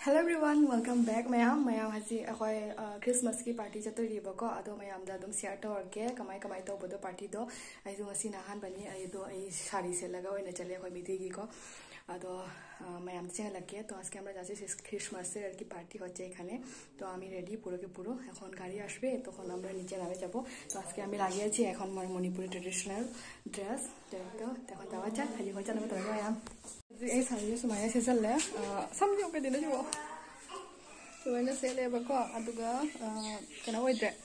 Hello everyone welcome back ma'am ma'am हजी अखोय Christmas की पार्टी चतोरीबको अदो मैम दा। दुम शेयर तौरगे कमाय कमाय तौबदो पार्टी दो laga oina chale akhoi miti gi ko ado ma'am তো চেয়ে লাগে তো আজকে আমরা যাচ্ছি খ্রিসমাসের আর কি পার্টি হচ্ছে এখানে তো আমি রেডি পুরোকে পুরো এখন গাড়ি আসবে তখন আমরা নিচে নামে যাব তো আজকে আমি লাগিয়েছি এখন আমার মণিপুরি ট্রেডিশনাল ড্রেস তো এখন যাওয়া যাক খালি হয়ে যাবে তবে ম্যাম এই শাড়ি সুমাইয়া শেষালে সামনে ওকে দিলে যাব সেলে সেলেবাকো আদুগা কেন ওই ড্রেস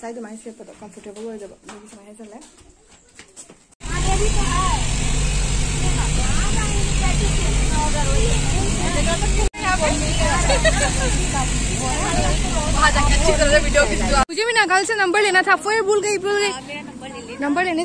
সাইড মাইসে তো কমফোর্টেবল হয়ে যাব সুমাইয়া সেলে मुझे भी ना से नंबर लेना था। फिर भूल गई भूल गई। नंबर लेने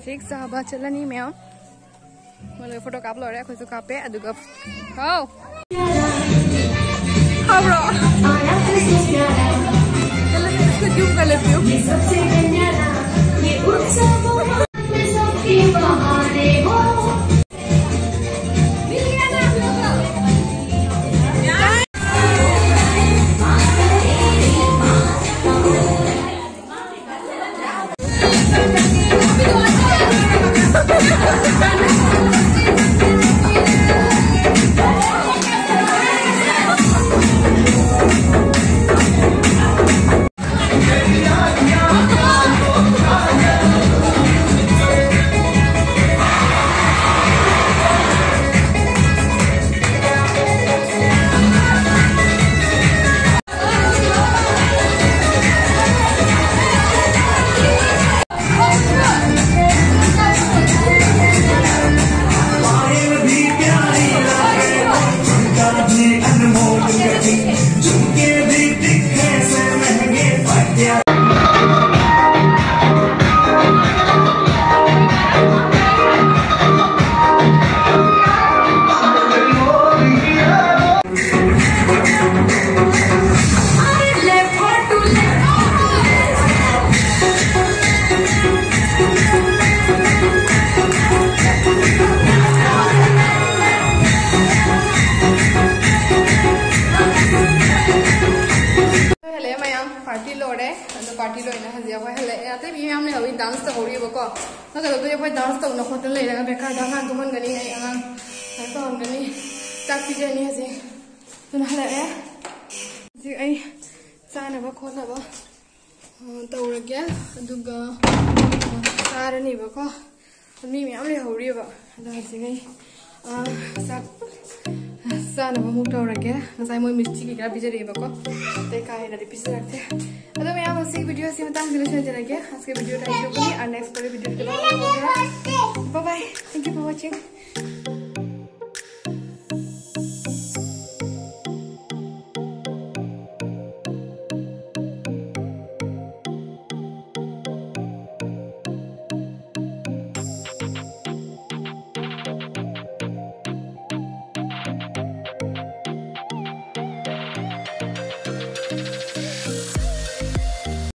ꯍꯧꯖꯤꯛ ꯆꯥꯕ ꯆꯠꯂꯅꯤ ꯃꯌꯥꯝ ꯃꯣꯏ ꯐꯣꯇꯣ ꯀꯥꯞ ꯂꯣꯏꯔꯦ ꯑꯩꯈꯣꯏꯁꯨ ꯀꯥꯞꯄꯦ ꯑꯗꯨꯒ ꯍꯥꯎ ꯍꯥꯎꯕ꯭ꯔꯣ ꯌꯨꯝꯒ ꯂꯦꯞꯄꯤꯌꯨ Yeah. ดันส์ตอรี่บ่ก็นอกจากตัวพ่อดันส์ตอนคนตะเลยแล้วก็ไปคาดาหาตัวมันกันนี่ไอ้อ่างไปก่อนกันนี่จักพี่เจนี่สิตัวนั้นแหละสิไอ้ซ่าน่ะบ่คนน่ะบ่ตอระแกดุกะซ่านี่บ่ก็มันมีแมวเลยหูรีบ่ได้สิไงอ่าซัก ꯑꯃꯨꯛ ꯇꯧꯔꯒꯦ ꯉꯁꯥꯏ ꯃꯣꯏ ꯃꯤꯁꯇꯤ ꯀꯩꯀꯥ ꯄꯤꯖꯔꯛꯑꯦꯕꯀꯣ ꯑꯇꯩ ꯀꯥ ꯍꯦꯟꯅꯗꯤ ꯄꯤꯖꯔꯛꯇꯦ ꯑꯗꯣ ꯃꯌꯥꯝ ꯉꯁꯤ ꯚꯤꯗꯤꯑꯣ ꯑꯁꯤ ꯃꯇꯥꯡꯁꯤ ꯂꯣꯏꯁꯤꯟꯖꯔꯒꯦ ꯉꯁꯤ ꯚꯤꯗꯤꯑꯣ ꯇꯥꯏ ꯇꯧꯕꯅꯤ R next video bye bye thank you for washing